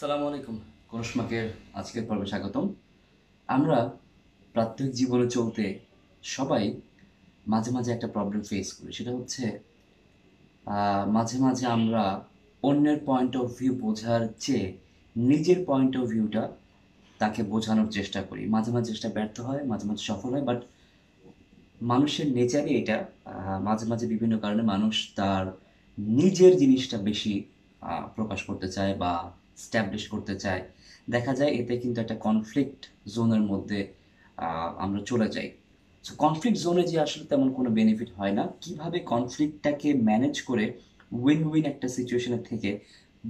সালামু আলাইকুম করশমাকের আজকের পর্বে স্বাগতম। আমরা প্রাত্যহিক জীবনে চলতে সবাই মাঝে মাঝে একটা প্রবলেম ফেস করি। সেটা হচ্ছে মাঝে মাঝে আমরা অন্যের পয়েন্ট অফ ভিউ বোঝার চেয়ে নিজের পয়েন্ট অফ ভিউটা তাকে বোঝানোর চেষ্টা করি। মাঝে মাঝে চেষ্টা ব্যর্থ হয়, মাঝে মাঝে সফল হয় বাট মানুষের নেচারই এটা। মাঝে মাঝে বিভিন্ন কারণে মানুষ তার নিজের জিনিসটা বেশি প্রকাশ করতে চায় বা স্ট্যাবলিশ করতে চায়। দেখা যায় এতে কিন্তু একটা কনফ্লিক্ট জোনের মধ্যে আমরা চলে যাই। সো কনফ্লিক্ট জোনে যে আসলে তেমন কোনো বেনিফিট হয় না। কীভাবে কনফ্লিক্টটাকে ম্যানেজ করে উইন উইন একটা সিচুয়েশনের থেকে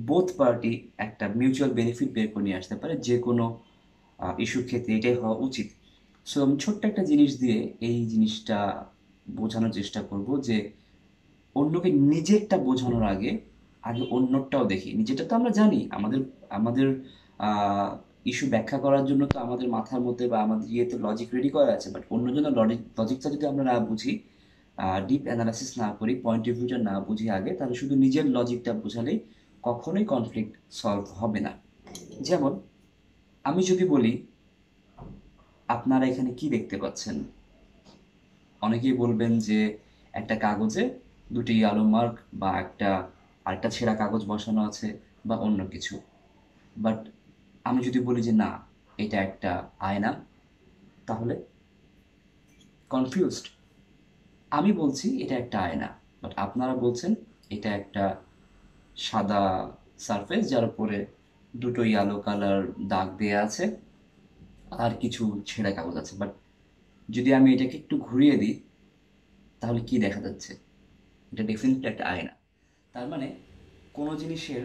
বোথ পার্টি একটা মিউচুয়াল বেনিফিট বের করে নিয়ে আসতে পারে, যে কোনো ইস্যুর ক্ষেত্রে এটাই হওয়া উচিত। সো আমি ছোট্ট একটা জিনিস দিয়ে এই জিনিসটা বোঝানোর চেষ্টা করব যে অন্যকে নিজেরটা বোঝানোর আগে আগে অন্যটাও দেখি। নিজেরটা তো আমরা জানি, আমাদের আমাদের ইস্যু ব্যাখ্যা করার জন্য তো আমাদের মাথার মধ্যে বা আমাদের ইয়েতে লজিক রেডি করা আছে বাট অন্যজনের লজিক লজিকটা যদি আমরা না বুঝি ডিপ অ্যানালাইসিস না করি পয়েন্ট অফ ভিউটা না বুঝি আগে, তাহলে শুধু নিজের লজিকটা বোঝালেই কখনোই কনফ্লিক্ট সলভ হবে না। যেমন, আমি যদি বলি, আপনারা এখানে কি দেখতে পাচ্ছেন? অনেকেই বলবেন যে একটা কাগজে দুটি আলো মার্ক বা একটা আরেকটা ছেঁড়া কাগজ বসানো আছে বা অন্য কিছু। বাট আমি যদি বলি যে না, এটা একটা আয়না, তাহলে কনফিউজড আমি বলছি এটা একটা আয়না বাট আপনারা বলছেন এটা একটা সাদা সারফেস যার উপরে দুটো ইয়েলো কালার দাগ দেয়া আছে আর কিছু ছেঁড়া কাগজ আছে। বাট যদি আমি এটাকে একটু ঘুরিয়ে দিই, তাহলে কি দেখা যাচ্ছে? এটা ডেফিনেটলি একটা আয়না। তার মানে কোনো জিনিসের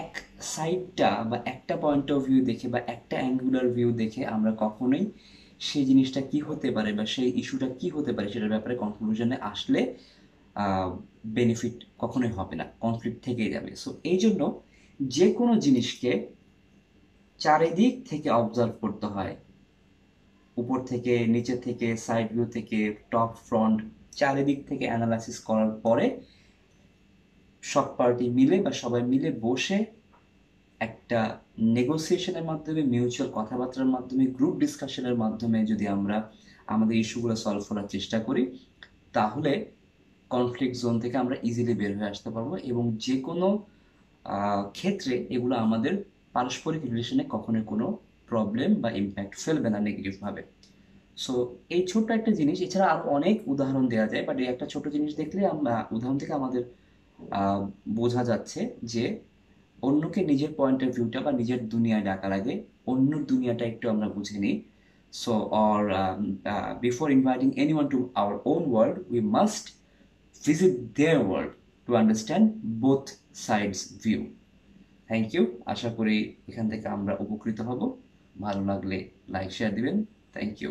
এক সাইডটা বা একটা পয়েন্ট অফ ভিউ দেখে বা একটা অ্যাঙ্গুলার ভিউ দেখে আমরা কখনোই সেই জিনিসটা কি হতে পারে বা সেই ইস্যুটা কি হতে পারে সেটার ব্যাপারে কনক্লুশনে আসলে বেনিফিট কখনোই হবে না কনফ্লিক্ট থেকেই যাবে। সো এই জন্য যে কোনো জিনিসকে চারিদিক থেকে অবজার্ভ করতে হয়। উপর থেকে, নিচে থেকে সাইড ভিউ থেকে টপ ফ্রন্ট চারিদিক থেকে অ্যানালাইসিস করার পরে সব পার্টি মিলে বা সবাই মিলে বসে একটা নেগোসিয়েশনের মাধ্যমে মিউচুয়াল কথাবার্তার মাধ্যমে গ্রুপ ডিসকাশনের মাধ্যমে যদি আমরা আমাদের ইস্যুগুলো সলভ করার চেষ্টা করি, তাহলে কনফ্লিক্ট জোন থেকে আমরা ইজিলি বের হয়ে আসতে পারব এবং যে কোনো ক্ষেত্রে এগুলো আমাদের পারস্পরিক রিলেশনে কখনোই কোনো প্রবলেম বা ইম্প্যাক্ট ফেলবে না নেগেটিভভাবে সো এই ছোট্ট একটা জিনিস, এছাড়া আরও অনেক উদাহরণ দেওয়া যায় বাট এই একটা ছোট জিনিস দেখলে আমরা, উদাহরণ থেকে আমাদের বোঝা যাচ্ছে যে অন্যকে নিজের পয়েন্ট অফ ভিউটা বা নিজের দুনিয়ায় ডাকার আগে অন্য দুনিয়াটা একটু আমরা বুঝে নিই। So or before inviting anyone to our own world we must visit their world to understand both sides view thank you আশা করি এখান থেকে আমরা উপকৃত হব। ভালো লাগলে লাইক শেয়ার দিবেন। Thank you